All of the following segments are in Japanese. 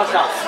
好吃啊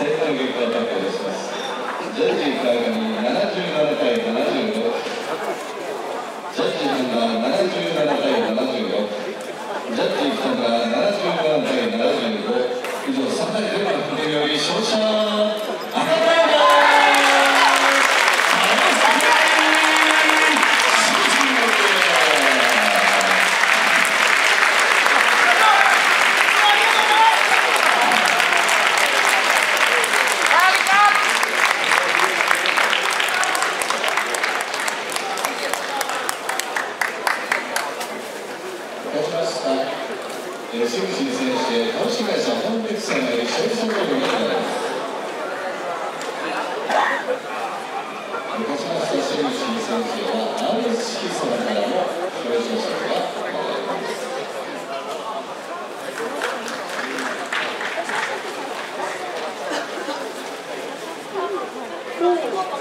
生誕月間発表します。全ェンジー77対77さんより勝利総合をいます勝ちましたシムシン選手は RS 色さんからの表彰者が行われます力